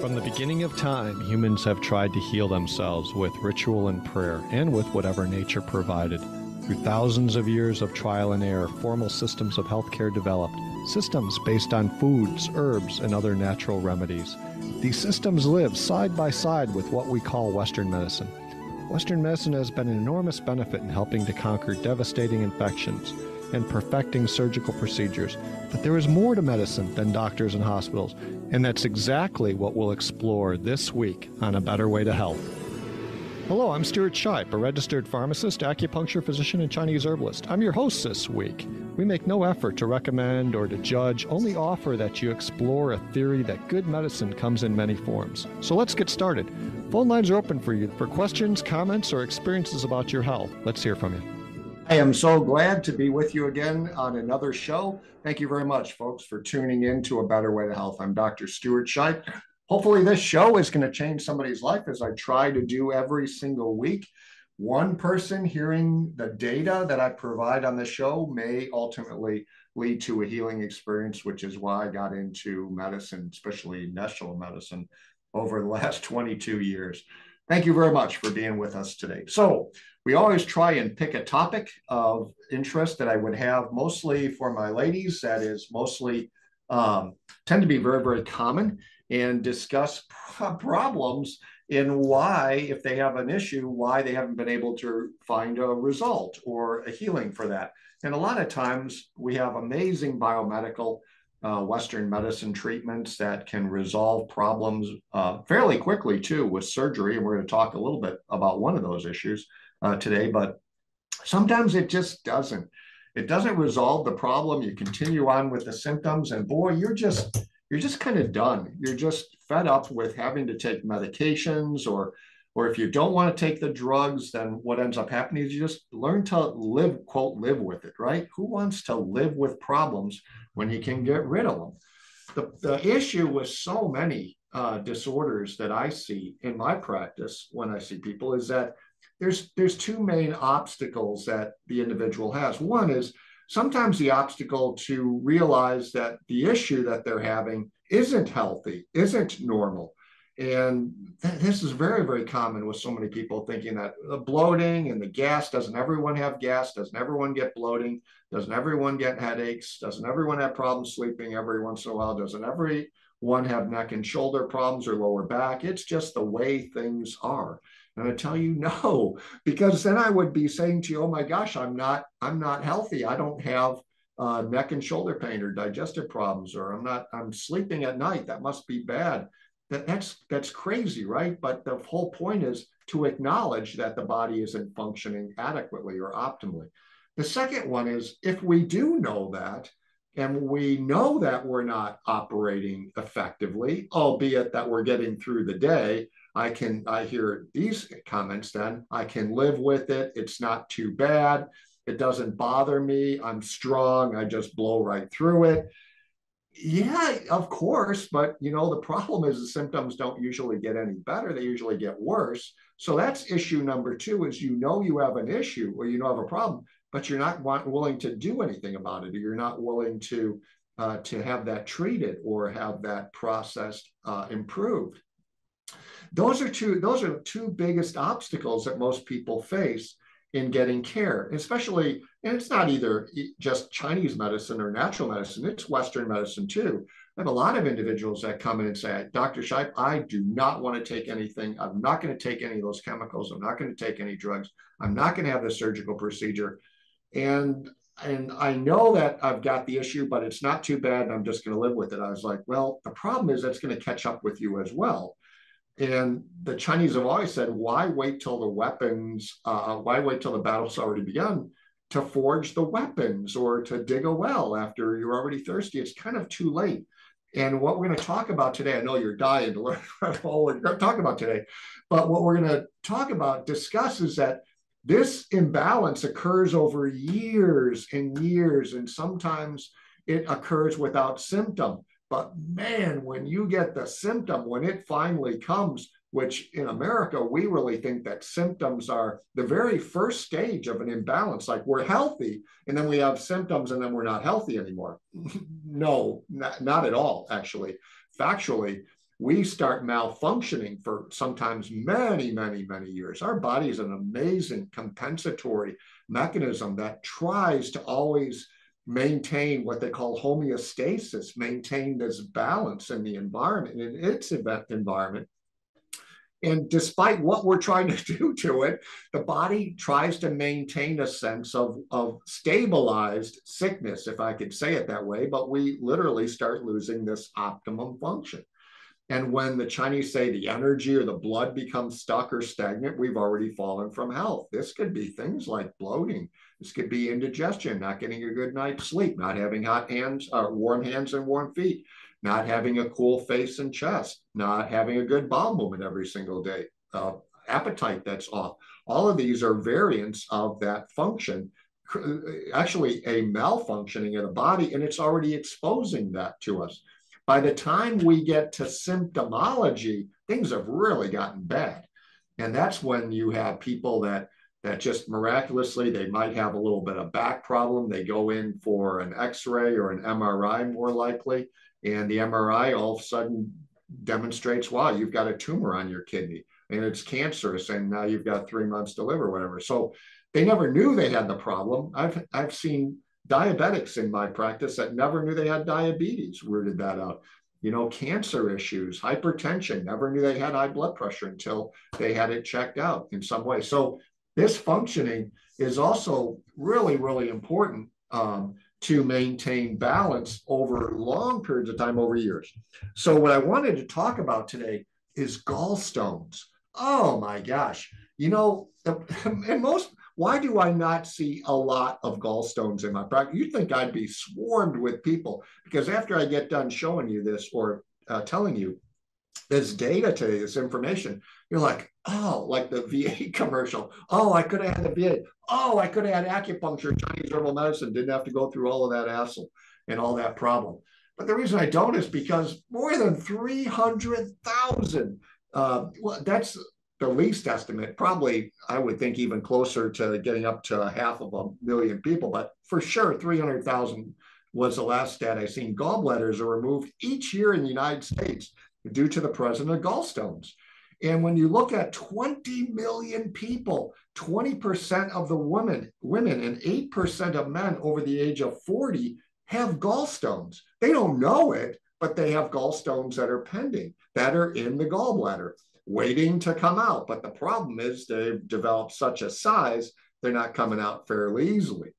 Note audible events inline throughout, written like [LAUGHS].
From the beginning of time, humans have tried to heal themselves with ritual and prayer and with whatever nature provided. Through thousands of years of trial and error, formal systems of healthcare developed, systems based on foods, herbs, and other natural remedies. These systems live side by side with what we call Western medicine. Western medicine has been an enormous benefit in helping to conquer devastating infections and perfecting surgical procedures. But there is more to medicine than doctors and hospitals, and that's exactly what we'll explore this week on A Better Way to Health. Hello, I'm Stuart Shipe, a registered pharmacist, acupuncture physician, and Chinese herbalist. I'm your host this week. We make no effort to recommend or to judge, only offer that you explore a theory that good medicine comes in many forms. So let's get started. Phone lines are open for you for questions, comments, or experiences about your health. Let's hear from you. I am so glad to be with you again on another show. Thank you very much, folks, for tuning in to A Better Way to Health. I'm Dr. Stuart Shipe, hopefully this show is going to change somebody's life as I try to do every single week. One person hearing the data that I provide on the show may ultimately lead to a healing experience, which is why I got into medicine, especially natural medicine, over the last [LAUGHS] 22 years. Thank you very much for being with us today. So, we always try and pick a topic of interest that I would have mostly for my ladies, that is mostly um, tend to be very, very common and discuss [LAUGHS] problems in why, if they have an issue, why they haven't been able to find a result or a healing for that. And a lot of times we have amazing biomedical uh, Western medicine treatments that can resolve problems uh, fairly quickly, too, with surgery. And we're going to talk a little bit about one of those issues uh, today, but sometimes it just doesn't. It doesn't resolve the problem. You continue on with the symptoms, and boy, you're just you're just kind of done. You're just fed up with having to take medications or or if you don't want to take the drugs, then what ends up happening is you just learn to live, quote, live with it, right? Who wants to live with problems when you can get rid of them? The, the issue with so many uh, disorders that I see in my practice when I see people is that there's there's two main obstacles that the individual has. One is sometimes the obstacle to realize that the issue that they're having isn't healthy, isn't normal. And th- this is very, very common with so many people thinking that the bloating and the gas doesn't everyone have gas? Doesn't everyone get bloating? Doesn't everyone get headaches? Doesn't everyone have problems sleeping every once in a while? Doesn't everyone have neck and shoulder problems or lower back? It's just the way things are. And I tell you [LAUGHS] no, because then I would be saying to you, oh my gosh, I'm not, I'm not healthy. I don't have uh, neck and shoulder pain or digestive problems, or I'm not, I'm sleeping at night. That must be bad. That, that's that's crazy, right? But the whole point is to acknowledge that the body isn't functioning adequately or optimally. The second one is if we do know that, and we know that we're not operating effectively, albeit that we're getting through the day, I can I hear these comments then I can live with it. It's not too bad. It doesn't bother me. I'm strong. I just blow right through it. Yeah, of course, but you know the problem is the symptoms don't usually get any better. They usually get worse. So that's issue number 2 is you know you have an issue or you know have a problem, but you're not want, willing to do anything about it or you're not willing to uh, to have that treated or have that process uh, improved. Those are two, those are two biggest obstacles that most people face in getting care, especially, and it's not either just Chinese medicine or natural medicine, it's Western medicine too. I have a lot of individuals that come in and say, Dr. Shipe, I do not want to take anything. I'm not going to take any of those chemicals. I'm not going to take any drugs. I'm not going to have the surgical procedure. And and I know that I've got the issue, but it's not too bad. I'm just going to live with it. I was like, well, the problem is that's going to catch up with you as well. And the Chinese have always said, why wait till the weapons, uh, why wait till the battle's already begun to forge the weapons or to dig a well after you're already thirsty? It's kind of too late. And what we're going to talk about today, I know you're dying to learn [LAUGHS] what we're going to talk about today, but what we're going to talk about, discuss is that this imbalance occurs over years and years, and sometimes it occurs without symptom. But man, when you get the symptom, when it finally comes, which in America, we really think that symptoms are the very first stage of an imbalance. Like we're healthy and then we have symptoms and then we're not healthy anymore. [LAUGHS] no, not, not at all, actually. Factually, we start malfunctioning for sometimes many, many, many years. Our body is an amazing compensatory mechanism that tries to always maintain what they call homeostasis, maintain this balance in the environment, in its environment. And despite what we're trying to [LAUGHS] do to it, the body tries to maintain a sense of, of stabilized sickness, if I could say it that way, but we literally start losing this optimum function. And when the Chinese say the energy or the blood becomes stuck or stagnant, we've already fallen from health. This could be things like bloating. This could be indigestion, not getting a good night's sleep, not having hot hands, uh, warm hands and warm feet, not having a cool face and chest, not having a good bowel movement every single day, uh, appetite that's off. All of these are variants of that function, actually a malfunctioning of the body, and it's already exposing that to us. By the time we get to symptomology, things have really gotten bad. And that's when you have people that that just miraculously they might have a little bit of back problem. They go in for an X-ray or an MRI more likely, and the MRI all of a sudden demonstrates, wow, you've got a tumor on your kidney and it's cancerous, and now you've got three months to live or whatever. So they never knew they had the problem. I've I've seen diabetics in my practice that never knew they had diabetes rooted that out you know cancer issues hypertension never knew they had high blood pressure until they had it checked out in some way so this functioning is also really really important um, to maintain balance over long periods of time over years. So what i wanted to talk about today is gallstones. Oh my gosh. You know [LAUGHS] and most why do I not see a lot of gallstones in my practice? You'd think I'd be swarmed with people because after I get done showing you this or uh, telling you this data today, this information, you're like, oh, like the VA [LAUGHS] commercial. Oh, I could have had the VA. Oh, I could have had acupuncture, Chinese herbal medicine, didn't have to go through all of that hassle and all that problem. But the reason I don't is because more than 300,000, uh, well, that's the least estimate, probably I would think even closer to getting up to half of a million people, but for sure 300,000 was the last stat I seen. Gallbladders are removed each year in the United States due to the presence of gallstones. And when you look at 20 million people, 20% of the women, women and 8% of men over the age of 40 have gallstones. They don't know it, but they have gallstones that are pending, that are in the gallbladder waiting to come out. But the problem is they've developed such a size, they're not coming out fairly easily.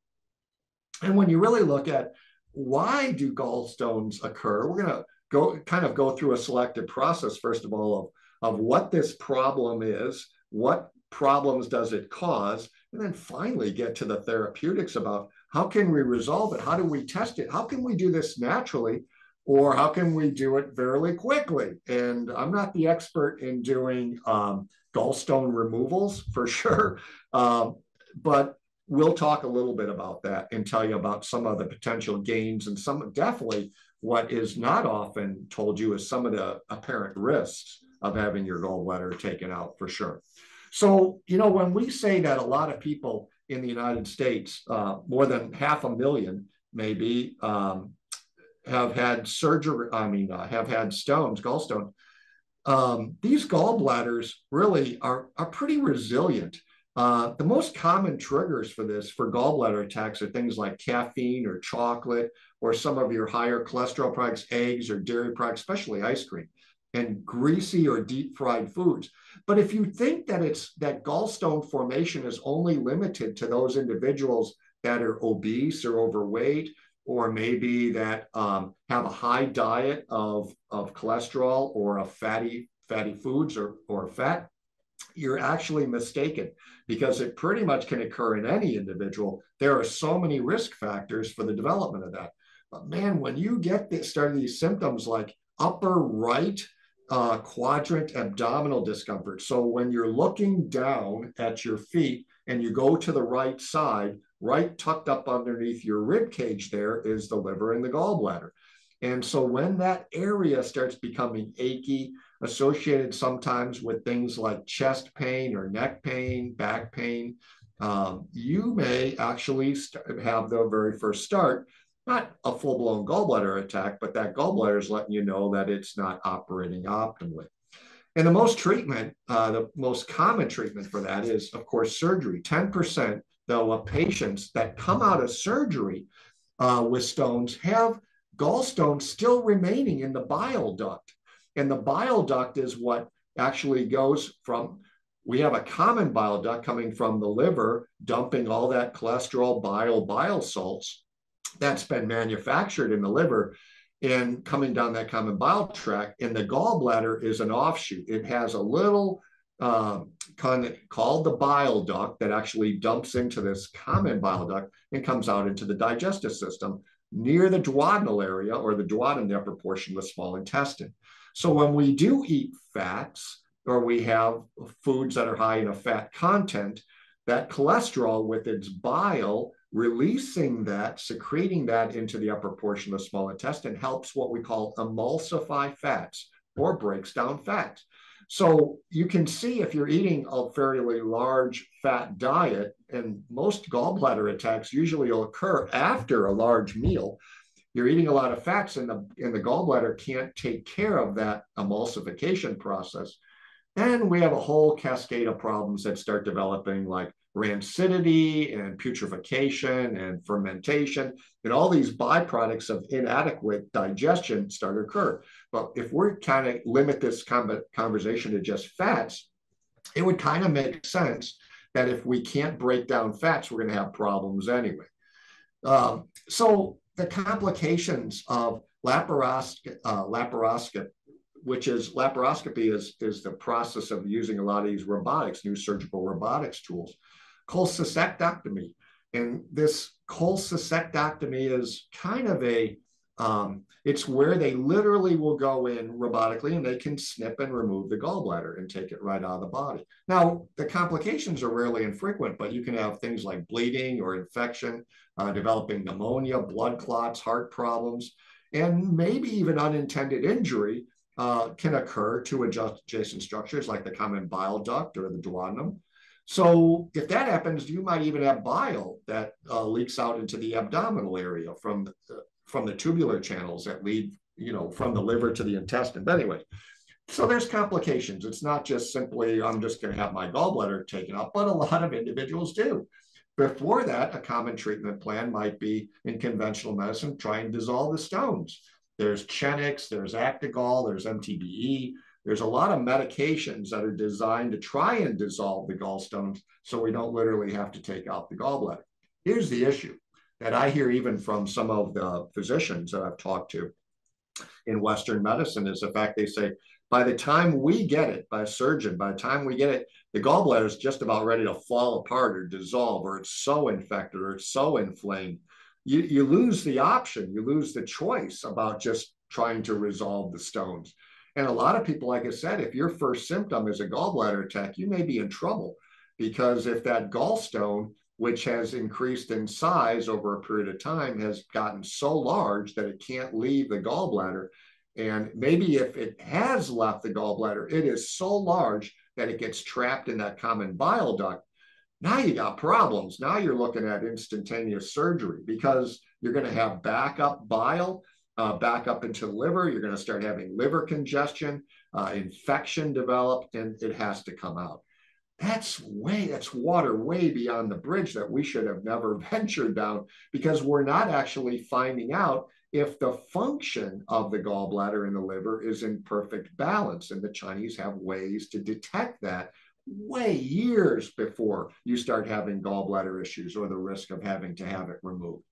And when you really look at why do gallstones occur, we're going to go kind of go through a selective process, first of all, of, of what this problem is, what problems does it cause, and then finally get to the therapeutics about how can we resolve it? How do we test it? How can we do this naturally or how can we do it fairly quickly? And I'm not the expert in doing um, gallstone removals [LAUGHS] for sure, um, but we'll talk a little bit about that and tell you about some of the potential gains and some definitely what is not often told you is some of the apparent risks of having your gallbladder taken out for sure. So, you know, when we say that a lot of people in the United States, uh, more than half a million maybe, um, have had surgery, I mean, uh, have had stones, gallstone. Um, these gallbladders really are, are pretty resilient. Uh, the most common triggers for this, for gallbladder attacks, are things like caffeine or chocolate, or some of your higher cholesterol products, eggs or dairy products, especially ice cream, and greasy or deep fried foods. But if you think that it's that gallstone formation is only limited to those individuals that are obese or overweight, or maybe that um, have a high diet of, of cholesterol or of fatty fatty foods or, or fat, you're actually mistaken because it pretty much can occur in any individual. There are so many risk factors for the development of that. But man, when you get this, start these symptoms like upper right uh, quadrant abdominal discomfort. So when you're looking down at your feet and you go to the right side, right tucked up underneath your rib cage there is the liver and the gallbladder. And so when that area starts becoming achy, associated sometimes with things like chest pain or neck pain, back pain, um, you may actually have the very first start not a full-blown gallbladder attack, but that gallbladder is letting you know that it's not operating optimally. And the most treatment, uh, the most common treatment for that is, of course, surgery. 10% though of patients that come out of surgery uh, with stones have gallstones still remaining in the bile duct. And the bile duct is what actually goes from, we have a common bile duct coming from the liver, dumping all that cholesterol, bile, bile salts that's been manufactured in the liver and coming down that common bile tract. And the gallbladder is an offshoot. It has a little um, called the bile duct that actually dumps into this common bile duct and comes out into the digestive system near the duodenal area or the duodenum, the upper portion of the small intestine. So when we do eat fats or we have foods that are high in a fat content, that cholesterol with its bile releasing that, secreting that into the upper portion of the small intestine helps what we call emulsify fats or breaks down fats. So you can see if you're eating a fairly large fat diet, and most gallbladder attacks usually will occur after a large meal. You're eating a lot of fats, and the and the gallbladder can't take care of that emulsification process. And we have a whole cascade of problems that start developing, like rancidity and putrefaction and fermentation and all these byproducts of inadequate digestion start to occur. But if we're kind of limit this conversation to just fats, it would kind of make sense that if we can't break down fats, we're going to have problems anyway. Um, so the complications of uh, laparoscopy which is laparoscopy is, is the process of using a lot of these robotics, new surgical robotics tools cholecystectomy. And this cholecystectomy is kind of a, um, it's where they literally will go in robotically and they can snip and remove the gallbladder and take it right out of the body. Now, the complications are rarely infrequent, but you can have things like bleeding or infection, uh, developing pneumonia, blood clots, heart problems, and maybe even unintended injury uh, can occur to adjacent structures like the common bile duct or the duodenum. So if that happens, you might even have bile that uh, leaks out into the abdominal area from the, from the tubular channels that lead, you know, from the liver to the intestine. But anyway, so there's complications. It's not just simply I'm just going to have my gallbladder taken out, but a lot of individuals do. Before that, a common treatment plan might be in conventional medicine, try and dissolve the stones. There's Chenix, there's Actigall, there's MTBE, there's a lot of medications that are designed to try and dissolve the gallstones so we don't literally have to take out the gallbladder. Here's the issue that I hear even from some of the physicians that I've talked to in Western medicine is the fact they say, by the time we get it, by a surgeon, by the time we get it, the gallbladder is just about ready to fall apart or dissolve, or it's so infected or it's so inflamed. You, you lose the option, you lose the choice about just trying to resolve the stones. And a lot of people, like I said, if your first symptom is a gallbladder attack, you may be in trouble because if that gallstone, which has increased in size over a period of time, has gotten so large that it can't leave the gallbladder, and maybe if it has left the gallbladder, it is so large that it gets trapped in that common bile duct. Now you got problems. Now you're looking at instantaneous surgery because you're going to have backup bile uh, back up into the liver. You're going to start having liver congestion, uh, infection develop, and it has to come out. That's way, that's water way beyond the bridge that we should have never [LAUGHS] ventured down because we're not actually finding out if the function of the gallbladder in the liver is in perfect balance. And the Chinese have ways to detect that way years before you start having gallbladder issues or the risk of having to have it removed.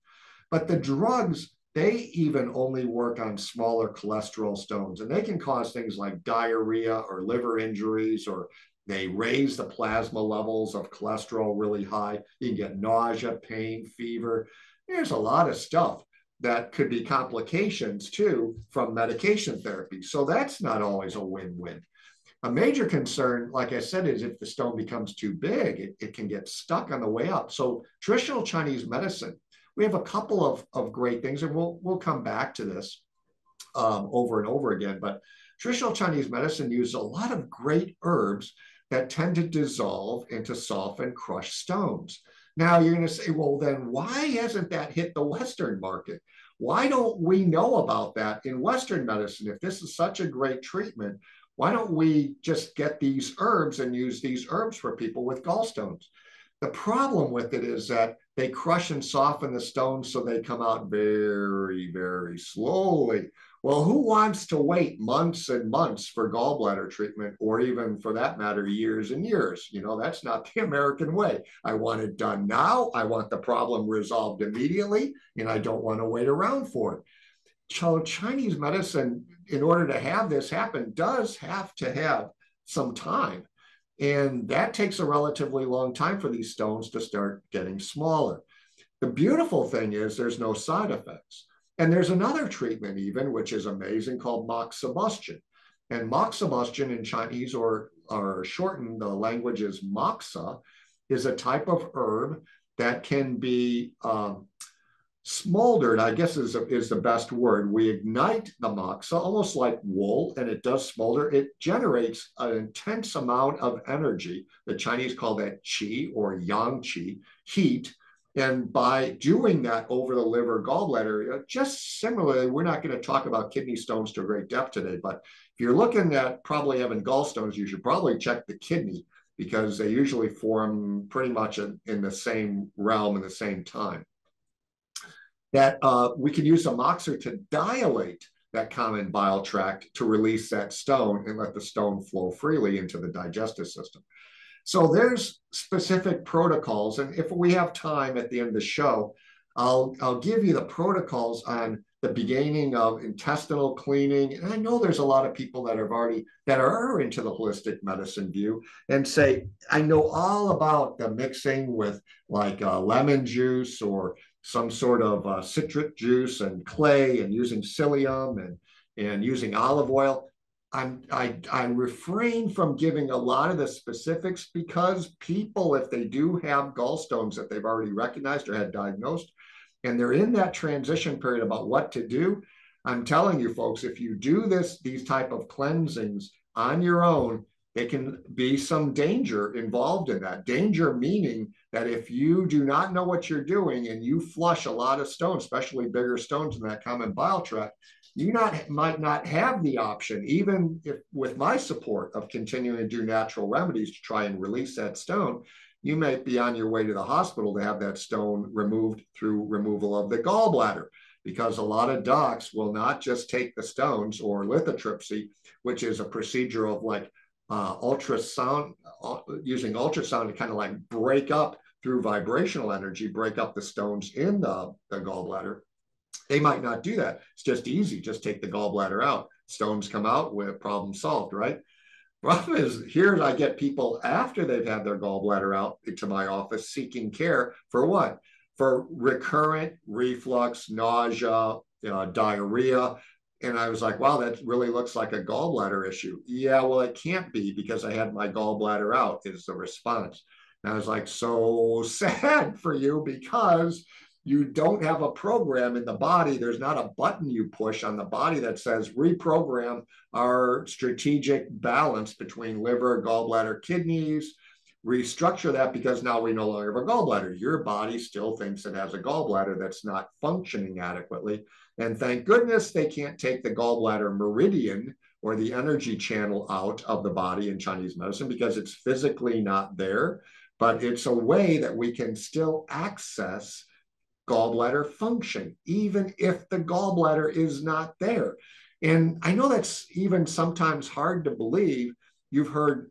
But the drugs they even only work on smaller cholesterol stones, and they can cause things like diarrhea or liver injuries, or they raise the plasma levels of cholesterol really high. You can get nausea, pain, fever. There's a lot of stuff that could be complications too from medication therapy. So that's not always a win win. A major concern, like I said, is if the stone becomes too big, it, it can get stuck on the way up. So traditional Chinese medicine we have a couple of, of great things, and we'll, we'll come back to this um, over and over again. But traditional Chinese medicine uses a lot of great herbs that tend to dissolve and to soften crushed stones. Now you're going to say, well, then why hasn't that hit the Western market? Why don't we know about that in Western medicine? If this is such a great treatment, why don't we just get these herbs and use these herbs for people with gallstones? The problem with it is that they crush and soften the stones so they come out very, very slowly. Well, who wants to wait months and months for gallbladder treatment, or even for that matter, years and years? You know, that's not the [LAUGHS] American way. I want it done now. I want the problem resolved immediately, and I don't want to wait around for it. So, Chinese medicine, in order to have this happen, does have to have some time. And that takes a relatively long time for these stones to start getting smaller. The beautiful thing is there's no side effects. And there's another treatment, even, which is amazing, called moxibustion. And moxibustion in Chinese, or, or shortened, the language is moxa, is a type of herb that can be um, smoldered, I guess is, is the best word. We ignite the moxa, almost like wool, and it does smolder. It generates an intense amount of energy. The Chinese call that qi or yang qi, heat, and by doing that over the liver gallbladder, just similarly, we're not going to talk about kidney stones to a great depth today, but if you're looking at probably having gallstones, you should probably check the kidney because they usually form pretty much in, in the same realm in the same time. That uh, we can use a moxa to dilate that common bile tract to release that stone and let the stone flow freely into the digestive system. So there's specific protocols. And if we have time at the end of the show, I'll, I'll give you the protocols on the beginning of intestinal cleaning. And I know there's a lot of people that have already that are into the holistic medicine view and say, I know all about the mixing with like uh, lemon juice or some sort of uh, citric juice and clay and using psyllium and, and using olive oil. I'm, I, I refrain from giving a lot of the specifics because people, if they do have gallstones that they've already recognized or had diagnosed, and they're in that transition period about what to do, I'm telling you folks, if you do this, these type of cleansings on your own, there can be some danger involved in that. Danger meaning that if you do not know what you're doing and you flush a lot of stones, especially bigger stones in that common bile tract, you not might not have the option, even if with my support of continuing to do natural remedies to try and release that stone, you might be on your way to the hospital to have that stone removed through removal of the gallbladder. Because a lot of docs will not just take the stones or lithotripsy, which is a procedure of like uh, ultrasound, uh, using ultrasound to kind of like break up through vibrational energy, break up the stones in the, the gallbladder they might not do that. It's just easy. Just take the gallbladder out. Stones come out with problem solved, right? Problem is, here I get people after they've had their gallbladder out to my office seeking care for what? For recurrent reflux, nausea, uh, diarrhea. And I was like, wow, that really looks like a gallbladder issue. Yeah, well, it can't be because I had my gallbladder out, is the response. And I was like, so [LAUGHS] sad for you because you don't have a program in the body. There's not a button you push on the body that says reprogram our strategic balance between liver, gallbladder, kidneys, restructure that because now we no longer have a gallbladder. Your body still thinks it has a gallbladder that's not functioning adequately. And thank goodness they can't take the gallbladder meridian or the energy channel out of the body in Chinese medicine because it's physically not there. But it's a way that we can still access gallbladder function, even if the gallbladder is not there. And I know that's even sometimes hard to believe. You've heard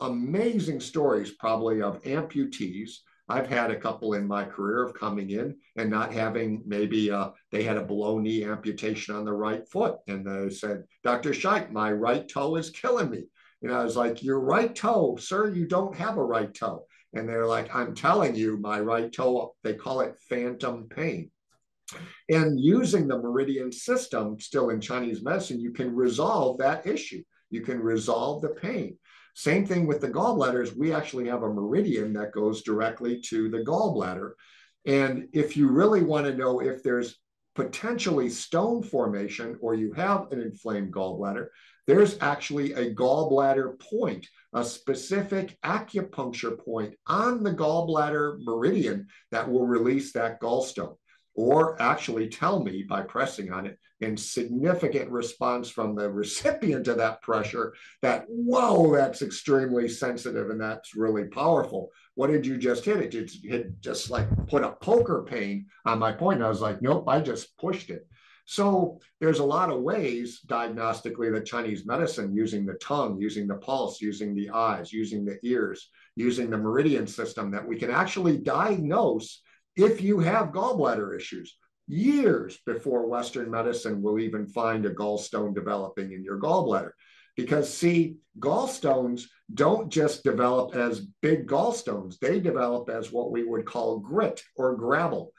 amazing stories, probably, of amputees. I've had a couple in my career of coming in and not having maybe uh, they had a below knee amputation on the right foot. And they said, Dr. Shipe, my right toe is killing me. And I was like, Your right toe, sir, you don't have a right toe. And they're like, I'm telling you, my right toe, they call it phantom pain. And using the meridian system still in Chinese medicine, you can resolve that issue. You can resolve the pain. Same thing with the gallbladders. We actually have a meridian that goes directly to the gallbladder. And if you really want to know if there's potentially stone formation or you have an inflamed gallbladder, there's actually a gallbladder point, a specific acupuncture point on the gallbladder meridian that will release that gallstone. Or actually tell me by pressing on it in significant response from the recipient of that pressure that, whoa, that's extremely sensitive and that's really powerful. What did you just hit? It just hit just like put a poker pain on my point. And I was like, nope, I just pushed it. So there's a lot of ways diagnostically that Chinese medicine using the tongue, using the pulse, using the eyes, using the ears, using the meridian system that we can actually diagnose if you have gallbladder issues years before Western medicine will even find a gallstone developing in your gallbladder. Because, see, gallstones don't just develop as big gallstones, they develop as what we would call grit or gravel.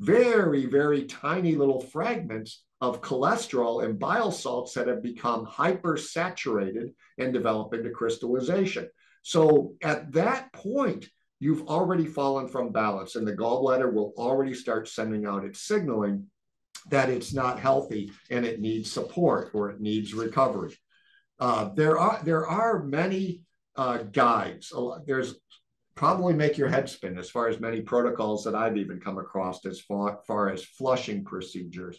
Very, very tiny little fragments of cholesterol and bile salts that have become hypersaturated and develop into crystallization. So, at that point, you've already fallen from balance, and the gallbladder will already start sending out its signaling that it's not healthy and it needs support or it needs recovery. Uh, there are there are many uh, guides. There's probably make your head spin as far as many protocols that I've even come across as far, far as flushing procedures.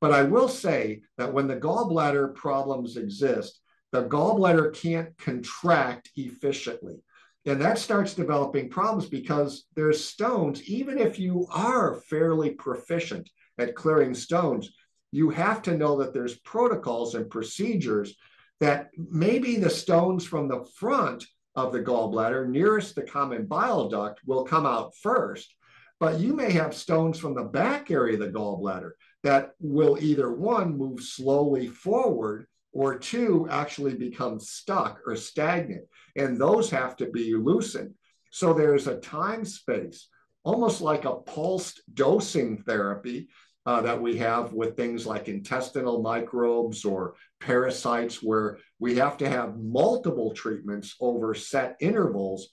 But I will say that when the gallbladder problems exist, the gallbladder can't contract efficiently. And that starts developing problems because there's stones, even if you are fairly proficient at clearing stones, you have to know that there's protocols and procedures that maybe the stones from the front of the gallbladder nearest the common bile duct will come out first. But you may have stones from the back area of the gallbladder that will either one move slowly forward or two actually become stuck or stagnant. And those have to be loosened. So there's a time space, almost like a pulsed dosing therapy uh, that we have with things like intestinal microbes or parasites, where we have to have multiple treatments over set intervals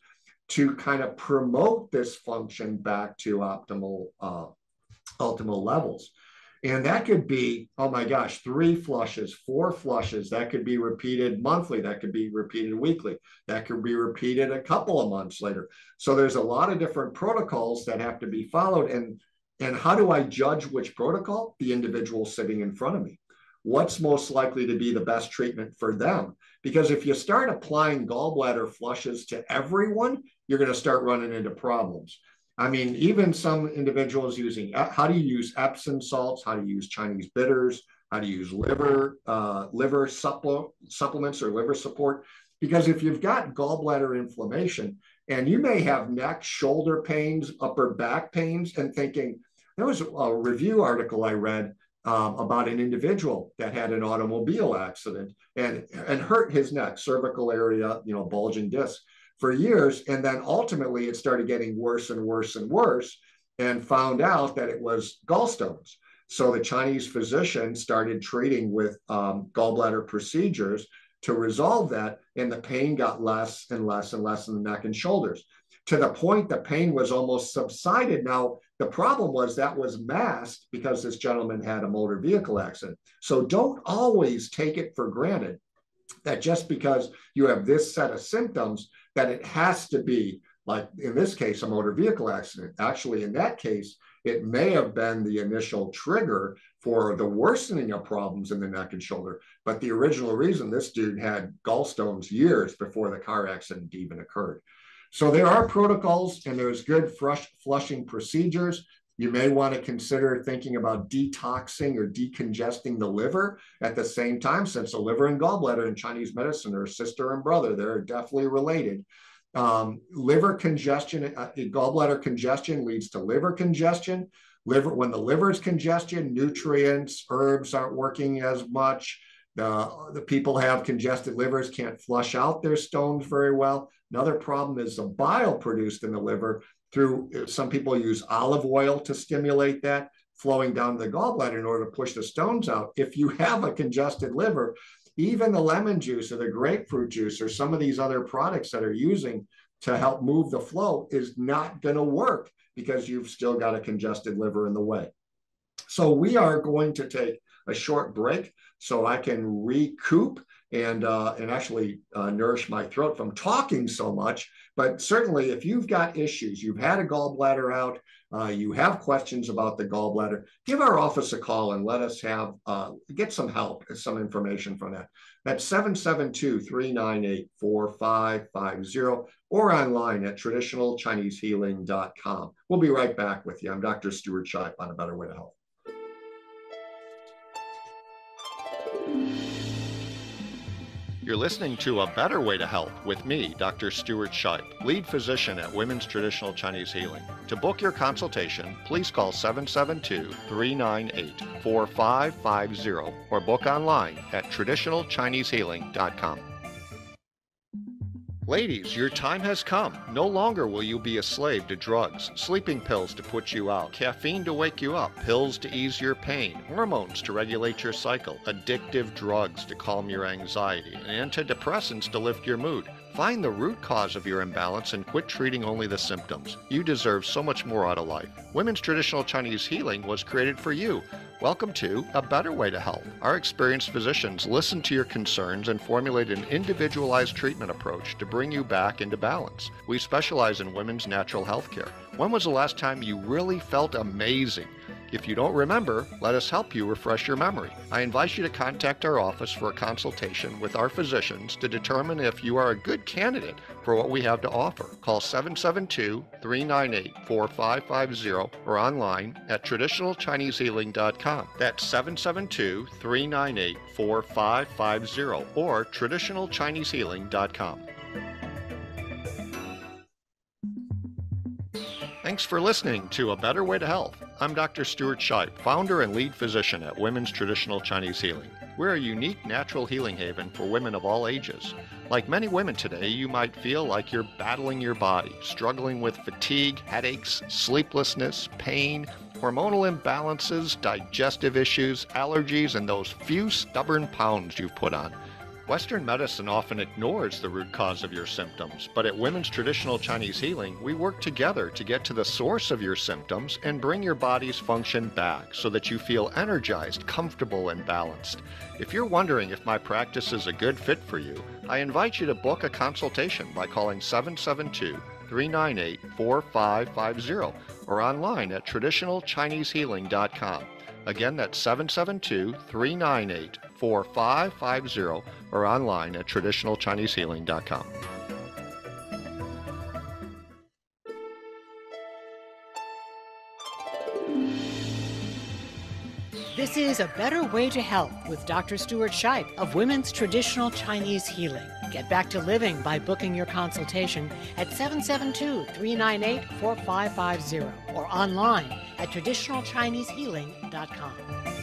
to kind of promote this function back to optimal uh, optimal levels. And that could be, oh my gosh, three flushes, four flushes. That could be repeated monthly. That could be repeated weekly. That could be repeated a couple of months later. So there's a lot of different protocols that have to be followed. And, and how do I judge which protocol? The individual sitting in front of me. What's most likely to be the best treatment for them? Because if you start applying gallbladder flushes to everyone, you're going to start running into problems. I mean, even some individuals using uh, how do you use Epsom salts? How do you use Chinese bitters? How do you use liver uh, liver supple- supplements or liver support? Because if you've got gallbladder inflammation and you may have neck, shoulder pains, upper back pains, and thinking there was a review article I read um, about an individual that had an automobile accident and and hurt his neck, cervical area, you know, bulging disc for years. And then ultimately it started getting worse and worse and worse and found out that it was gallstones. So the Chinese physician started treating with um, gallbladder procedures to resolve that. And the pain got less and less and less in the neck and shoulders to the point the pain was almost subsided. Now, the problem was that was masked because this gentleman had a motor vehicle accident. So don't always take it for granted that just because you have this set of symptoms, that it has to be like in this case, a motor vehicle accident. Actually, in that case, it may have been the initial trigger for the worsening of problems in the neck and shoulder. But the original reason this dude had gallstones years before the car accident even occurred. So there are protocols and there's good flush, flushing procedures. You may want to consider thinking about detoxing or decongesting the liver at the same time, since the liver and gallbladder in Chinese medicine are sister and brother. They're definitely related. Um, liver congestion, uh, gallbladder congestion leads to liver congestion. Liver, when the liver is congestion, nutrients, herbs aren't working as much. The, the people have congested livers, can't flush out their stones very well. Another problem is the bile produced in the liver through some people use olive oil to stimulate that flowing down the gallbladder in order to push the stones out. If you have a congested liver, even the lemon juice or the grapefruit juice or some of these other products that are using to help move the flow is not going to work because you've still got a congested liver in the way. So we are going to take a short break so I can recoup and uh, and actually uh, nourish my throat from talking so much. But certainly, if you've got issues, you've had a gallbladder out, uh, you have questions about the gallbladder, give our office a call and let us have uh, get some help, some information from that. That's 772-398-4550 or online at traditionalchinesehealing.com. We'll be right back with you. I'm Dr. Stuart Shipe on A Better Way to Health. You're listening to A Better Way to Health with me, Dr. Stuart Shipe, lead physician at Women's Traditional Chinese Healing. To book your consultation, please call 772 398 4550 or book online at traditionalchinesehealing.com. Ladies, your time has come. No longer will you be a slave to drugs, sleeping pills to put you out, caffeine to wake you up, pills to ease your pain, hormones to regulate your cycle, addictive drugs to calm your anxiety, and antidepressants to lift your mood. Find the root cause of your imbalance and quit treating only the symptoms. You deserve so much more out of life. Women's Traditional Chinese Healing was created for you. Welcome to A Better Way to Health. Our experienced physicians listen to your concerns and formulate an individualized treatment approach to bring you back into balance. We specialize in women's natural health care. When was the last time you really felt amazing? If you don't remember, let us help you refresh your memory. I invite you to contact our office for a consultation with our physicians to determine if you are a good candidate for what we have to offer. Call 772 398 4550 or online at traditionalchinesehealing.com. That's 772 398 4550 or traditionalchinesehealing.com. Thanks for listening to A Better Way to Health. I'm Dr. Stuart Shipe, founder and lead physician at Women's Traditional Chinese Healing. We're a unique natural healing haven for women of all ages. Like many women today, you might feel like you're battling your body, struggling with fatigue, headaches, sleeplessness, pain, hormonal imbalances, digestive issues, allergies, and those few stubborn pounds you've put on. Western medicine often ignores the root cause of your symptoms, but at Women's Traditional Chinese Healing, we work together to get to the source of your symptoms and bring your body's function back so that you feel energized, comfortable, and balanced. If you're wondering if my practice is a good fit for you, I invite you to book a consultation by calling 772 398 4550 or online at traditionalchinesehealing.com. Again, that's 772 398 4550 or online at traditionalchinesehealing.com. This is A Better Way to Health with Dr. Stuart Shipe of Women's Traditional Chinese Healing. Get back to living by booking your consultation at 772 398 4550 or online at traditionalchinesehealing.com.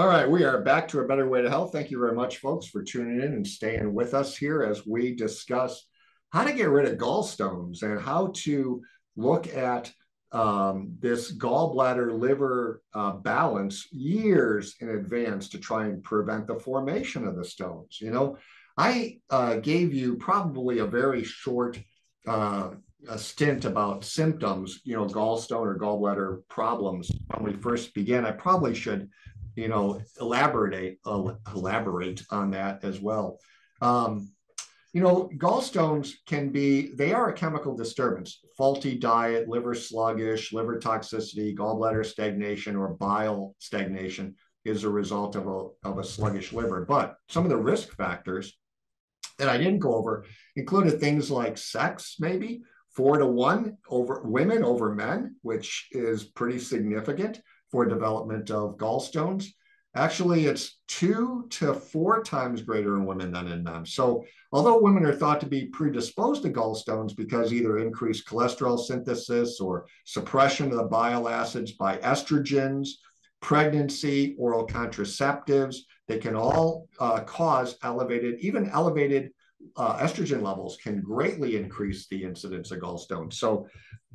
All right, we are back to a better way to health. Thank you very much, folks, for tuning in and staying with us here as we discuss how to get rid of gallstones and how to look at um, this gallbladder liver uh, balance years in advance to try and prevent the formation of the stones. You know, I uh, gave you probably a very short uh, a stint about symptoms, you know, gallstone or gallbladder problems when we first began. I probably should, you know, elaborate elaborate on that as well. Um, you know, gallstones can be, they are a chemical disturbance, faulty diet, liver sluggish, liver toxicity, gallbladder stagnation, or bile stagnation is a result of a, of a sluggish liver. But some of the risk factors that I didn't go over included things like sex, maybe, four to one over women over men, which is pretty significant for development of gallstones. Actually, it's two to four times greater in women than in men. So, although women are thought to be predisposed to gallstones because either increased cholesterol synthesis or suppression of the bile acids by estrogens, pregnancy, oral contraceptives, they can all uh, cause elevated, even elevated uh, estrogen levels can greatly increase the incidence of gallstones. So,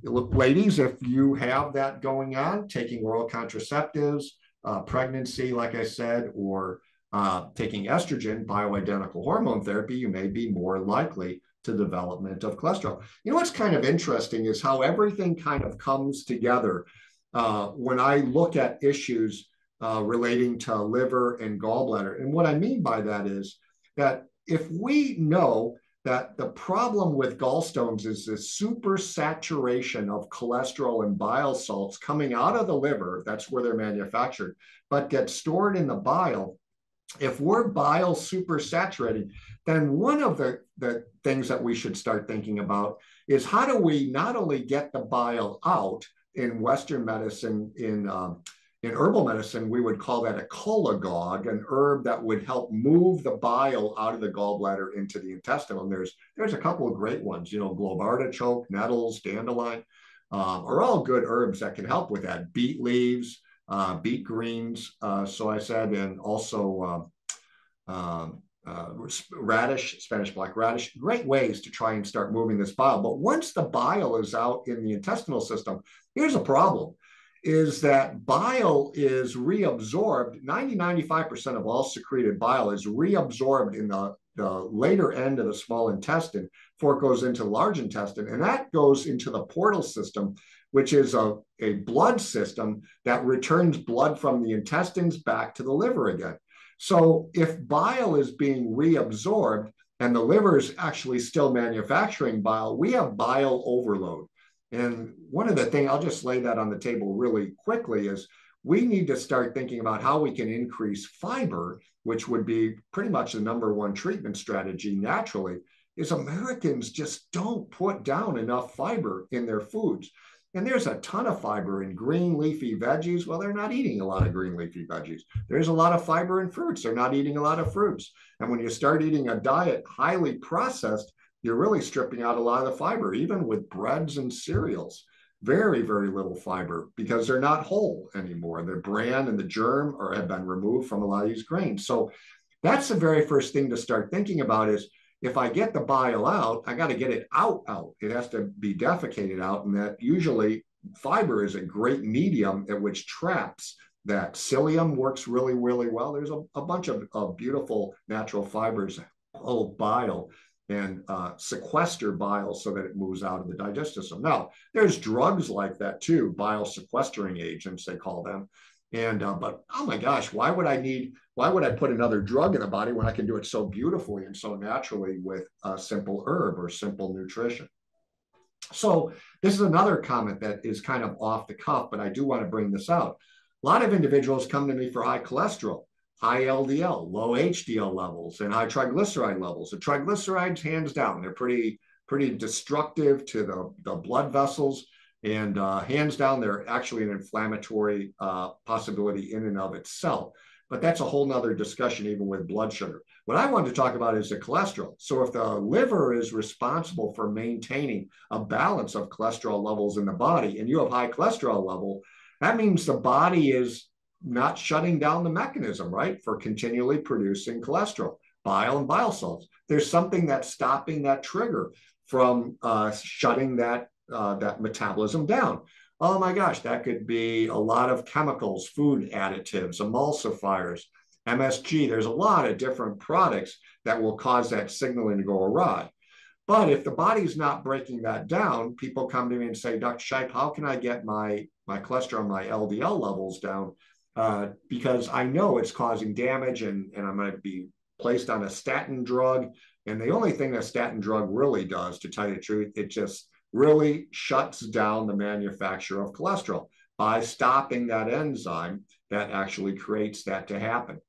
look, ladies, if you have that going on, taking oral contraceptives, uh, pregnancy, like I said, or uh, taking estrogen, bioidentical hormone therapy, you may be more likely to development of cholesterol. You know what's kind of interesting is how everything kind of comes together uh, when I look at issues uh, relating to liver and gallbladder. And what I mean by that is that if we know that the problem with gallstones is this super saturation of cholesterol and bile salts coming out of the liver, that's where they're manufactured, but get stored in the bile. If we're bile super saturated, then one of the, the things that we should start thinking about is how do we not only get the bile out in Western medicine, in um, in herbal medicine, we would call that a cholagogue, an herb that would help move the bile out of the gallbladder into the intestine. And there's there's a couple of great ones, you know, globe artichoke, nettles, dandelion, um, are all good herbs that can help with that. Beet leaves, uh, beet greens. Uh, so I said, and also um, um uh, radish, Spanish black radish, great ways to try and start moving this bile. But once the bile is out in the intestinal system, here's a problem is that bile is reabsorbed. 90, 95% of all secreted bile is reabsorbed in the, the later end of the small intestine before it goes into large intestine. And that goes into the portal system, which is a, a blood system that returns blood from the intestines back to the liver again. So if bile is being reabsorbed and the liver is actually still manufacturing bile, we have bile overload. And one of the things, I'll just lay that on the table really quickly, is we need to start thinking about how we can increase fiber, which would be pretty much the number one treatment strategy naturally, is Americans just don't put down enough fiber in their foods. And there's a ton of fiber in green leafy veggies. Well, they're not eating a lot of green leafy veggies. There's a lot of fiber in fruits. They're not eating a lot of fruits. And when you start eating a diet highly processed, you're really stripping out a lot of the fiber, even with breads and cereals. Very, very little fiber because they're not whole anymore. The bran and the germ are, have been removed from a lot of these grains. So that's the very first thing to start thinking about is if I get the bile out, I got to get it out, out. It has to be defecated out. And that usually fiber is a great medium at which traps that psyllium works really, really well. There's a, a bunch of, of beautiful natural fibers, oh, bile and uh, sequester bile so that it moves out of the digestive system. Now, there's drugs like that too, bile sequestering agents, they call them. And, uh, but oh my gosh, why would I need, why would I put another drug in the body when I can do it so beautifully and so naturally with a simple herb or simple nutrition? So, this is another comment that is kind of off the cuff, but I do want to bring this out. A lot of individuals come to me for high cholesterol high LDL, low HDL levels, and high triglyceride levels. The triglycerides, hands down, they're pretty pretty destructive to the, the blood vessels. And uh, hands down, they're actually an inflammatory uh, possibility in and of itself. But that's a whole nother discussion, even with blood sugar. What I wanted to talk about is the cholesterol. So, if the liver is responsible for maintaining a balance of cholesterol levels in the body, and you have high cholesterol level, that means the body is not shutting down the mechanism, right, for continually producing cholesterol, bile and bile salts. There's something that's stopping that trigger from uh, shutting that uh, that metabolism down. Oh my gosh, that could be a lot of chemicals, food additives, emulsifiers, MSG. There's a lot of different products that will cause that signaling to go awry. But if the body's not breaking that down, people come to me and say, Dr. Shipe, how can I get my, my cholesterol, my LDL levels down? Uh, because I know it's causing damage and, and I'm going to be placed on a statin drug. And the only thing that statin drug really does, to tell you the truth, it just really shuts down the manufacture of cholesterol by stopping that enzyme that actually creates that to happen.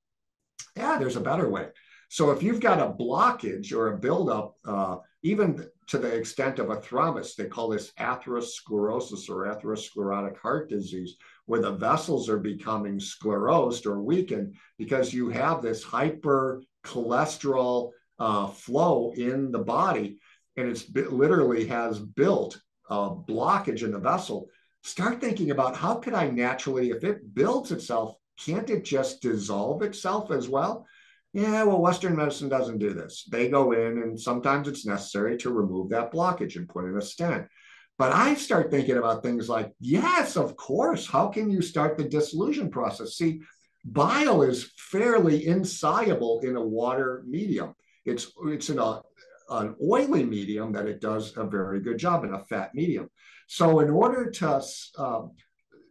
Yeah, there's a better way. So if you've got a blockage or a buildup, uh, even to the extent of a thrombus, they call this atherosclerosis or atherosclerotic heart disease, where the vessels are becoming sclerosed or weakened because you have this hyper cholesterol uh, flow in the body and it's literally has built a blockage in the vessel. Start thinking about how could i naturally if it builds itself can't it just dissolve itself as well yeah well western medicine doesn't do this they go in and sometimes it's necessary to remove that blockage and put in a stent but I start thinking about things like, yes, of course. How can you start the dissolution process? See, bile is fairly insoluble in a water medium. It's it's in a an oily medium that it does a very good job in a fat medium. So in order to uh,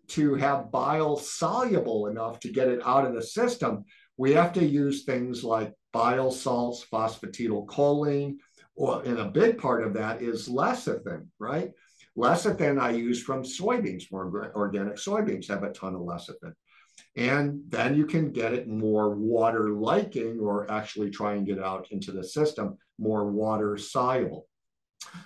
to have bile soluble enough to get it out of the system, we have to use things like bile salts, phosphatidylcholine, or, and a big part of that is lecithin, right? Lecithin I use from soybeans, more organic soybeans have a ton of lecithin. And then you can get it more water liking or actually try and get out into the system more water soluble.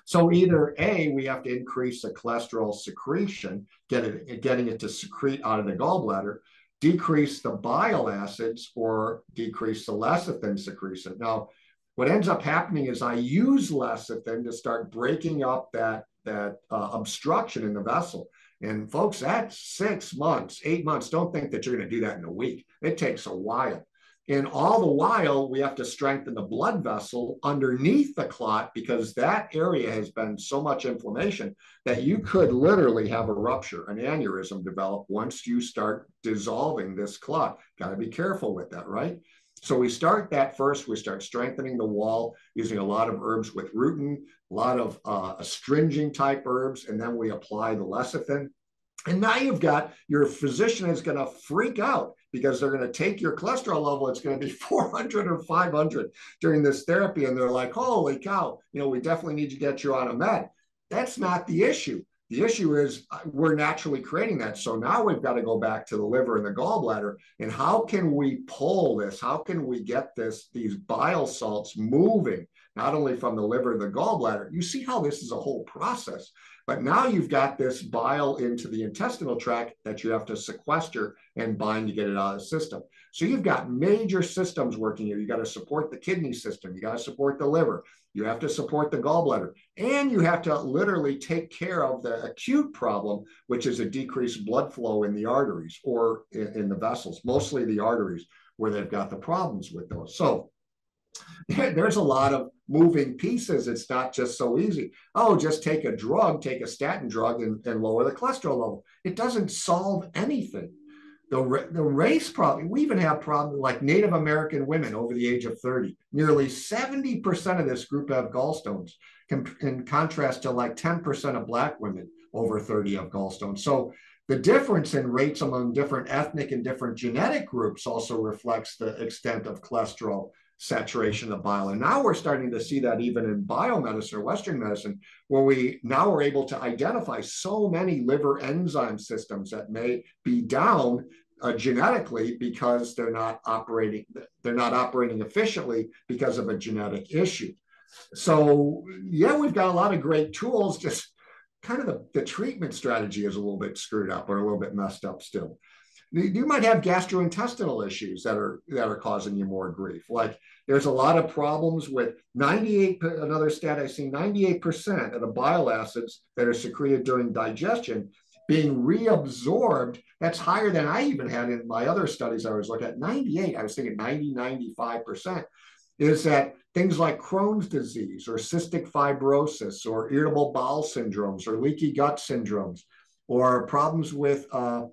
So either A, we have to increase the cholesterol secretion, get it, getting it to secrete out of the gallbladder, decrease the bile acids or decrease the lecithin secretion. Now, what ends up happening is I use lecithin to start breaking up that, that uh, obstruction in the vessel. And folks, that's six months, eight months. Don't think that you're going to do that in a week. It takes a while. And all the while, we have to strengthen the blood vessel underneath the clot because that area has been so much inflammation that you could literally have a rupture, an aneurysm develop once you start dissolving this clot. Got to be careful with that, right? So we start that first. We start strengthening the wall using a lot of herbs with rutin, a lot of uh, astringent type herbs, and then we apply the lecithin. And now you've got your physician is going to freak out because they're going to take your cholesterol level. It's going to be [LAUGHS] 400 or 500 during this therapy. And they're like, holy cow, you know, we definitely need to get you on a med. That's not the issue. The issue is uh, we're naturally creating that. So now we've got to go back to the liver and the gallbladder. And how can we pull this? How can we get this, these bile salts moving, not only from the liver and the gallbladder? You see how this is a whole process. But now you've got this bile into the intestinal tract that you have to sequester and bind to get it out of the system. So you've got major systems working here. You got to support the kidney system. You got to support the liver. You have to support the gallbladder. And you have to literally take care of the acute problem, which is a decreased blood flow in the arteries or in, in the vessels, mostly the arteries where they've got the problems with those. So [LAUGHS] there's a lot of moving pieces. It's not just so easy. Oh, just take a drug, take a statin drug, and, and lower the cholesterol level. It doesn't solve anything. The, the race problem, we even have problems like Native American women over the age of 30. Nearly 70% of this group have gallstones, in contrast to like 10% of Black women over 30 have gallstones. So the difference in rates among different ethnic and different genetic groups also reflects the extent of cholesterol saturation of bile. And now we're starting to see that even in biomedicine or Western medicine, where we now are able to identify so many liver enzyme systems that may be down uh, genetically because they're not operating they're not operating efficiently because of a genetic issue. So yeah, we've got a lot of great tools. Just kind of the, the treatment strategy is a little bit screwed up or a little bit messed up still you might have gastrointestinal issues that are that are causing you more grief. Like there's a lot of problems with 98 another stat i see 98% of the bile acids that are secreted during digestion being reabsorbed. That's higher than i even had in my other studies i was looking at. 98 i was thinking 90 95% is that things like crohn's disease or cystic fibrosis or irritable bowel syndromes or leaky gut syndromes or problems with uh,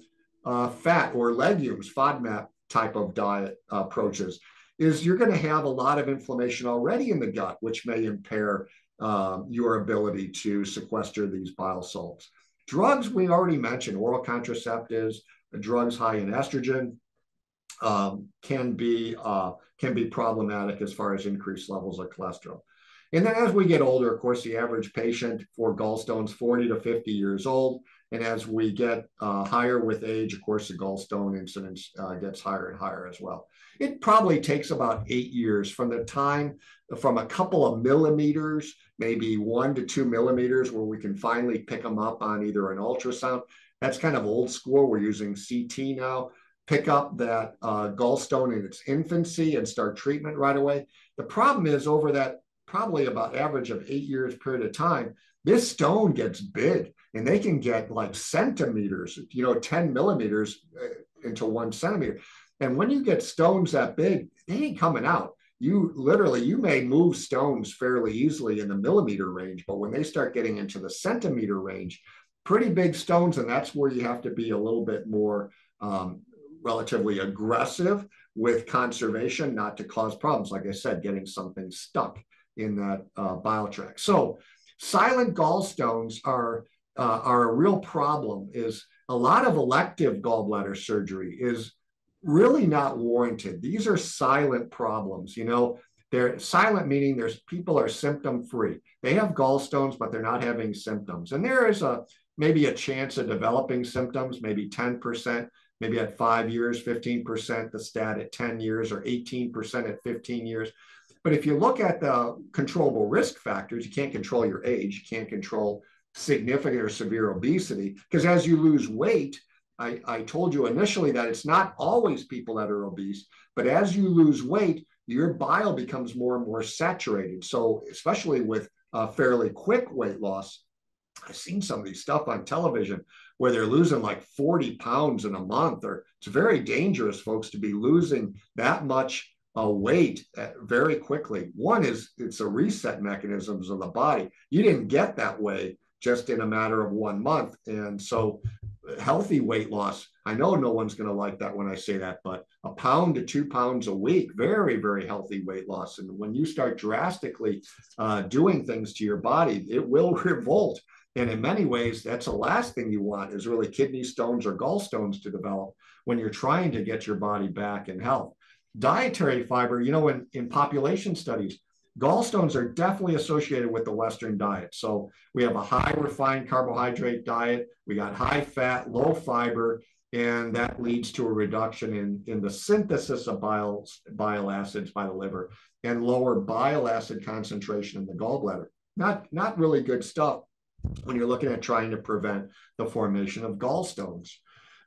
uh, fat or legumes, FODMAP type of diet approaches, is you're going to have a lot of inflammation already in the gut, which may impair um, your ability to sequester these bile salts. Drugs, we already mentioned, oral contraceptives, drugs high in estrogen, um, can be uh, can be problematic as far as increased levels of cholesterol. And then as we get older, of course, the average patient for gallstones 40 to 50 years old. And as we get uh, higher with age, of course, the gallstone incidence uh, gets higher and higher as well. It probably takes about eight years from the time, from a couple of millimeters, maybe one to two millimeters, where we can finally pick them up on either an ultrasound. That's kind of old school. We're using CT now. Pick up that uh, gallstone in its infancy and start treatment right away. The problem is over that probably about average of eight years period of time, this stone gets big and they can get like centimeters, you know, 10 millimeters uh, into one centimeter. And when you get stones that big, they ain't coming out. You literally, you may move stones fairly easily in the millimeter range, but when they start getting into the centimeter range, pretty big stones, and that's where you have to be a little bit more um, relatively aggressive with conservation, not to cause problems. Like I said, getting something stuck in that uh, bile tract. So silent gallstones are uh, are a real problem is a lot of elective gallbladder surgery is really not warranted. These are silent problems. You know, they're silent meaning there's people are symptom free. They have gallstones, but they're not having symptoms. And there is a maybe a chance of developing symptoms, maybe 10%, maybe at five years, 15%, the stat at 10 years, or 18% at 15 years. But if you look at the controllable risk factors, you can't control your age, you can't control significant or severe obesity, because as you lose weight, I, I told you initially that it's not always people that are obese, but as you lose weight, your bile becomes more and more saturated. So, especially with uh, fairly quick weight loss, I've seen some of these stuff on television where they're losing like 40 pounds in a month, or it's very dangerous, folks, to be losing that much uh, weight uh, very quickly. One is it's a reset mechanisms of the body. You didn't get that way just in a matter of one month. And so healthy weight loss, I know no one's going to like that when I say that, but a pound to two pounds a week, very, very healthy weight loss. And when you start drastically uh, doing things to your body, it will [LAUGHS] revolt. And in many ways, that's the last thing you want is really kidney stones or gallstones to develop when you're trying to get your body back in health. Dietary fiber, you know, in, in population studies, Gallstones are definitely associated with the Western diet. So we have a high refined carbohydrate diet, we got high fat, low fiber, and that leads to a reduction in, in the synthesis of bile, bile acids by the liver and lower bile acid concentration in the gallbladder. Not, not really good stuff when you're looking at trying to prevent the formation of gallstones.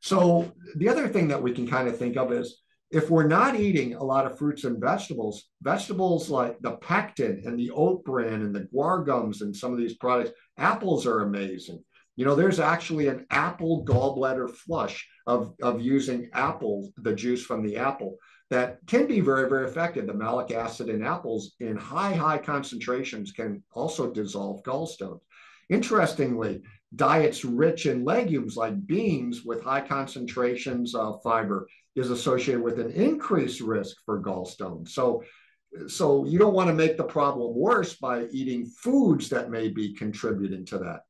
So the other thing that we can kind of think of is if we're not eating a lot of fruits and vegetables, vegetables like the pectin and the oat bran and the guar gums and some of these products, apples are amazing. You know, there's actually an apple gallbladder flush of, of using apple, the juice from the apple, that can be very, very effective. The malic acid in apples in high, high concentrations can also dissolve gallstones. Interestingly, diets rich in legumes like beans with high concentrations of fiber is associated with an increased risk for gallstones. So, so you don't want to make the problem worse by eating foods that may be contributing to that.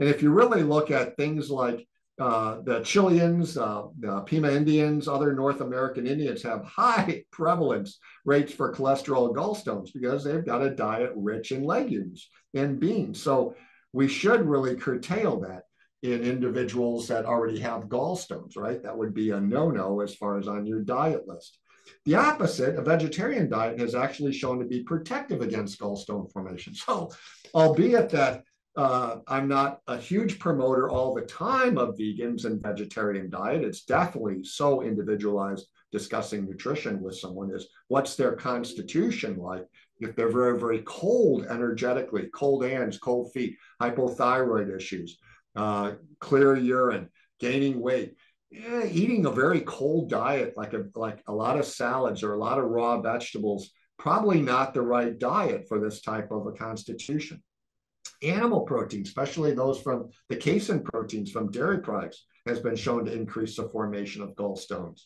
And if you really look at things like uh, the Chileans, uh, the Pima Indians, other North American Indians have high [LAUGHS] prevalence rates for cholesterol gallstones because they've got a diet rich in legumes and beans. So we should really curtail that in individuals that already have gallstones, right? That would be a no no as far as on your diet list. The opposite, a vegetarian diet, has actually shown to be protective against gallstone formation. So, albeit that uh, I'm not a huge promoter all the time of vegans and vegetarian diet, it's definitely so individualized. Discussing nutrition with someone is what's their constitution like if they're very, very cold energetically, cold hands, cold feet, hypothyroid issues, uh, clear urine, gaining weight. Yeah, eating a very cold diet, like a like a lot of salads or a lot of raw vegetables, probably not the right diet for this type of a constitution. Animal protein, especially those from the casein proteins from dairy products, has been shown to increase the formation of gallstones,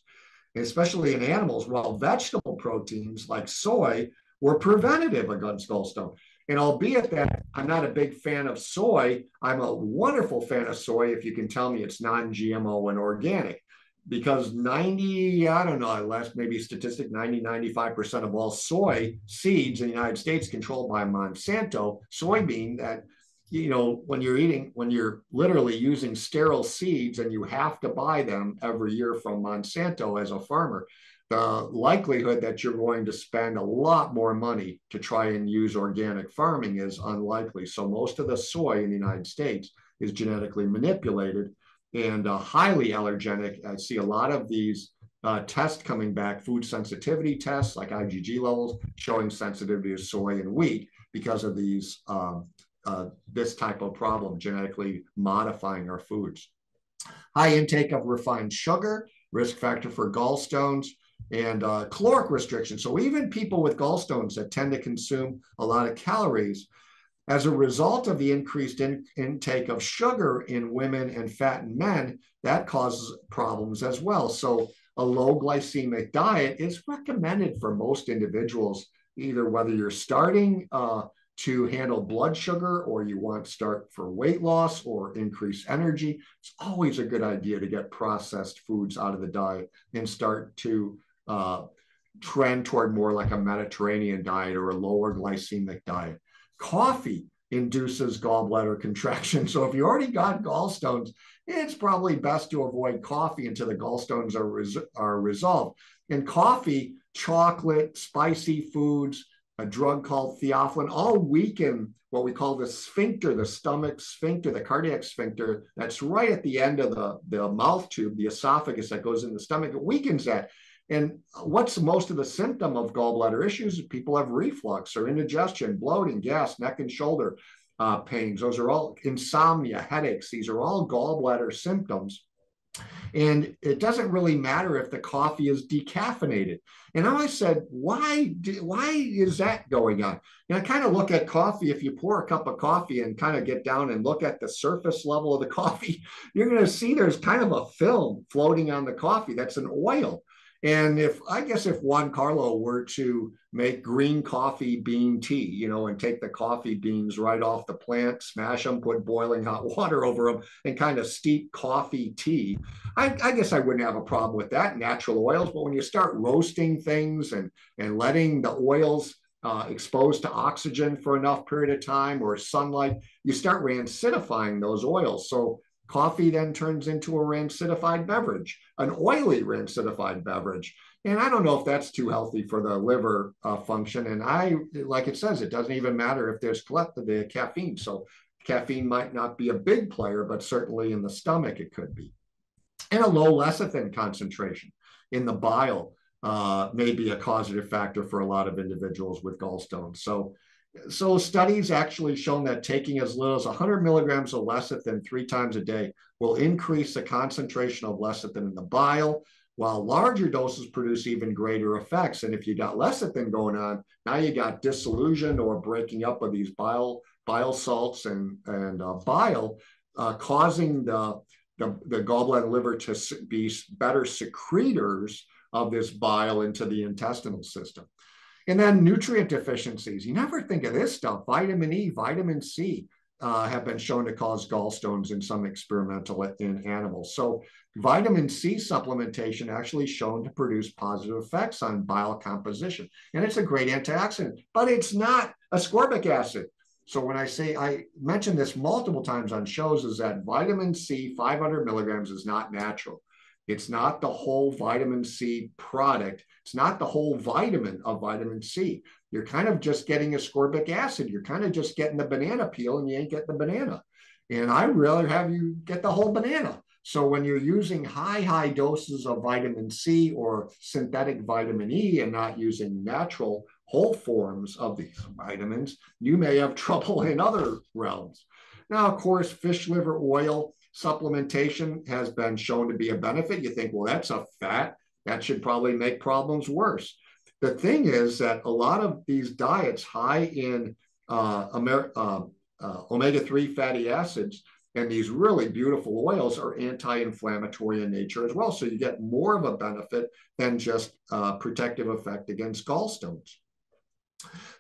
especially in animals. While vegetable proteins like soy were preventative against gallstone. And albeit that I'm not a big fan of soy, I'm a wonderful fan of soy if you can tell me it's non GMO and organic. Because 90, I don't know, last maybe statistic 90, 95% of all soy seeds in the United States controlled by Monsanto, soybean that, you know, when you're eating, when you're literally using sterile seeds and you have to buy them every year from Monsanto as a farmer, the likelihood that you're going to spend a lot more money to try and use organic farming is unlikely. So most of the soy in the United States is genetically manipulated and uh, highly allergenic. I see a lot of these uh, tests coming back, food sensitivity tests like IgG levels showing sensitivity to soy and wheat because of these um, uh, this type of problem, genetically modifying our foods. High intake of refined sugar, risk factor for gallstones, and uh, caloric restriction. So even people with gallstones that tend to consume a lot of calories, as a result of the increased in, intake of sugar in women and fat in men, that causes problems as well. So a low glycemic diet is recommended for most individuals, either whether you're starting uh, to handle blood sugar or you want to start for weight loss or increase energy, it's always a good idea to get processed foods out of the diet and start to uh, trend toward more like a Mediterranean diet or a lower glycemic diet. Coffee induces gallbladder contraction. [LAUGHS] So if you already got gallstones, it's probably best to avoid coffee until the gallstones are, res- are resolved. And coffee, chocolate, spicy foods, a drug called theophylline, all weaken what we call the sphincter, the stomach sphincter, the cardiac sphincter. That's right at the end of the, the mouth tube, the esophagus that goes in the stomach. It weakens that. And what's most of the symptom of gallbladder issues? People have reflux or indigestion, bloating, gas, neck and shoulder uh, pains. Those are all insomnia, headaches. These are all gallbladder symptoms. And it doesn't really matter if the coffee is decaffeinated. And I said, why, why is that going on? And I kind of look at coffee. If you pour a cup of coffee and kind of get down and look at the surface level of the [LAUGHS] coffee, you're going to see there's kind of a film floating on the coffee. That's an oil. And if I guess if Juan Carlo were to make green coffee bean tea, you know, and take the coffee beans right off the plant, smash them, put boiling hot [LAUGHS] water over them, and kind of steep coffee tea, I, I guess I wouldn't have a problem with that. Natural oils, but when you start roasting things and and letting the oils uh, exposed to oxygen for enough period of time or sunlight, you start rancidifying those oils. So Coffee then turns into a rancidified beverage, an oily rancidified beverage. And I don't know if that's too healthy for the liver uh, function. And I, like it says, it doesn't even matter if there's the caffeine. So caffeine might not be a big player, but certainly in the stomach it could be. And a low lecithin concentration in the bile uh, may be a causative factor for a lot of individuals with gallstones. So so studies actually shown that taking as little as 100 milligrams of lecithin three times a day will increase the concentration of lecithin in the bile, while larger doses produce even greater effects. And if you got lecithin going on, now you got dissolution or breaking up of these bile bile salts and and uh, bile, uh, causing the, the the gallbladder liver to be better secretors of this bile into the intestinal system. And then nutrient deficiencies. You never think of this stuff. Vitamin E, vitamin C uh, have been shown to cause gallstones in some experimental in animals. So vitamin C supplementation actually shown to produce positive effects on bile composition. And it's a great antioxidant, but it's not ascorbic acid. So when I say I mentioned this multiple times on shows is that vitamin C 500 milligrams is not natural. It's not the whole vitamin C product. It's not the whole vitamin of vitamin C. You're kind of just getting ascorbic acid. You're kind of just getting the banana peel and you ain't getting the banana. And I'd rather have you get the whole banana. So when you're using high, high doses of vitamin C or synthetic vitamin E and not using natural whole forms of these vitamins, you may have trouble in other realms. Now, of course, fish liver oil supplementation has been shown to be a benefit. You think, well, that's a fat. That should probably make problems worse. The thing is that a lot of these diets high in uh, uh, uh, omega 3 fatty acids and these really beautiful oils are anti-inflammatory in nature as well. So you get more of a benefit than just uh, protective effect against gallstones.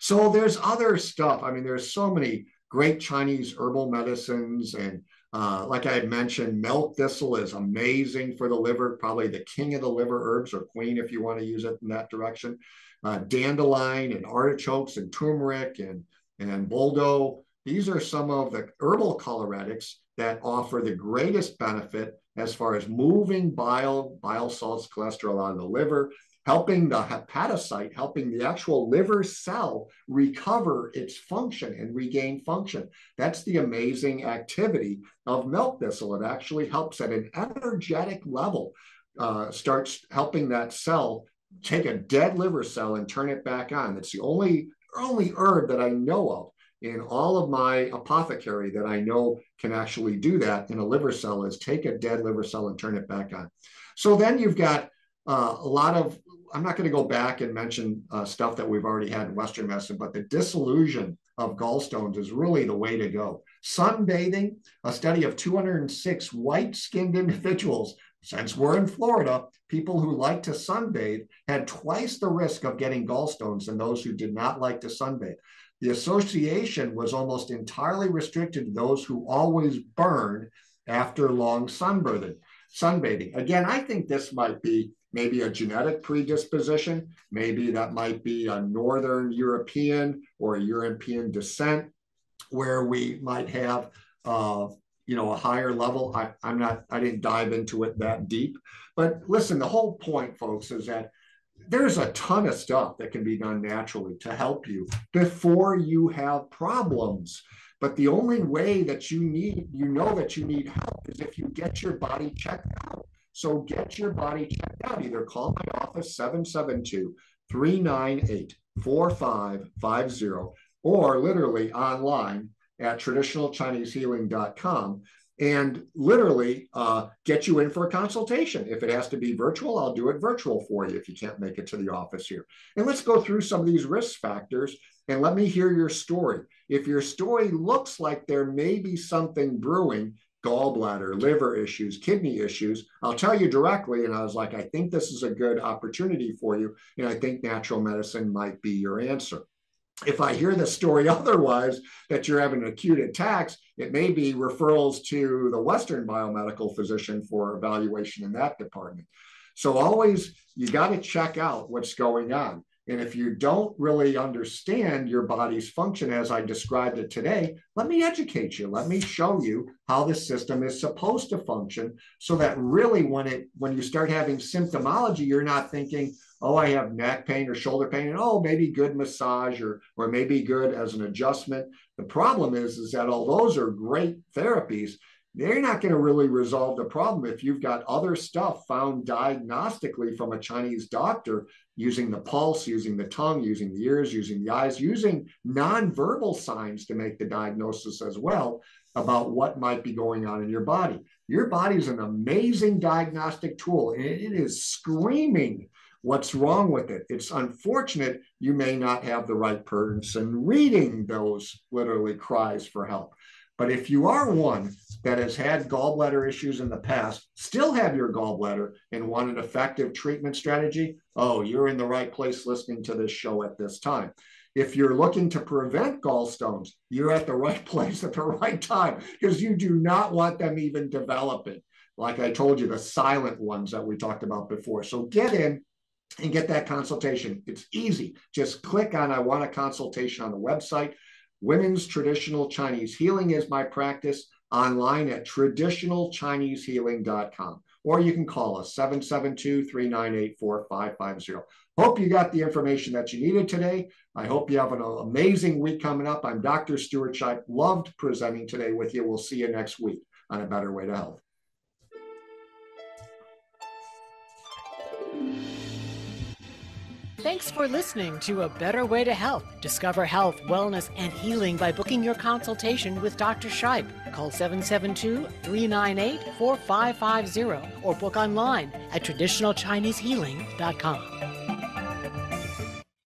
So there's other stuff. I mean, there's so many great Chinese herbal medicines and uh, like I had mentioned, milk thistle is amazing for the liver, probably the king of the liver herbs or queen if you want to use it in that direction. Uh, dandelion and artichokes and turmeric and, and boldo. These are some of the herbal choleretics that offer the greatest benefit as far as moving bile, bile salts, cholesterol out of the liver, helping the hepatocyte, helping the actual liver cell recover its function and regain function. That's the amazing activity of milk thistle. It actually helps at an energetic level, uh, starts helping that cell take a dead liver cell and turn it back on. It's the only, only herb that I know of in all of my apothecary that I know can actually do that in a liver cell is take a dead liver cell and turn it back on. So then you've got uh, a lot of I'm not going to go back and mention uh, stuff that we've already had in Western medicine, but the dissolution of gallstones is really the way to go. Sunbathing, a study of 206 white skinned individuals, since we're in Florida, people who like to sunbathe had twice the risk of getting gallstones than those who did not like to sunbathe. the association was almost entirely restricted to those who always burn after long sunbathing. Sunbathing. Again, I think this might be maybe a genetic predisposition. Maybe that might be a Northern European or a European descent, where we might have, uh, you know, a higher level. I, I'm not. I didn't dive into it that deep. But listen, the whole point, folks, is that there's a ton of stuff that can be done naturally to help you before you have problems. But the only way that you need, you know that you need help is if you get your body checked out. So get your body checked out. Either call my office 772 398 4550 or literally online at traditionalchinesehealing.com and literally uh, get you in for a consultation. If it has to be virtual, I'll do it virtual for you if you can't make it to the office here. And let's go through some of these risk factors and let me hear your story. If your story looks like there may be something brewing, gallbladder, liver issues, kidney issues, I'll tell you directly. And I was like, I think this is a good opportunity for you. And I think natural medicine might be your answer. If I hear the story [LAUGHS] otherwise, that you're having acute attacks, it may be referrals to the Western biomedical physician for evaluation in that department. So always, you got to check out what's going on. And if you don't really understand your body's function as I described it today, let me educate you. Let me show you how the system is supposed to function so that really when it when you start having symptomology, you're not thinking, oh, I have neck pain or shoulder pain, and oh, maybe good massage or or maybe good as an adjustment. The problem is, is that all those are great therapies, they're not going to really resolve the problem if you've got other stuff found diagnostically from a Chinese doctor using the pulse, using the tongue, using the ears, using the eyes, using nonverbal signs to make the diagnosis as well about what might be going on in your body. Your body is an amazing diagnostic tool, and it is screaming what's wrong with it. It's unfortunate you may not have the right person reading those literally cries for help. But if you are one that has had gallbladder issues in the past, still have your gallbladder and want an effective treatment strategy, oh, you're in the right place listening to this show at this time. If you're looking to prevent gallstones, you're at the right [LAUGHS] place at the right time because you do not want them even developing. Like I told you, the silent ones that we talked about before. So get in and get that consultation. It's easy. Just click on I want a consultation on the website. Women's Traditional Chinese Healing is my practice online at traditionalchinesehealing.com. Or you can call us 772 398 4550. Hope you got the information that you needed today. I hope you have an amazing week coming up. I'm Dr. Stuart Shipe. Loved presenting today with you. We'll see you next week on A Better Way to Health. Thanks for listening to A Better Way to Health. Discover health, wellness, and healing by booking your consultation with Dr. Shipe. Call 772 398 4550 or book online at traditionalchinesehealing.com.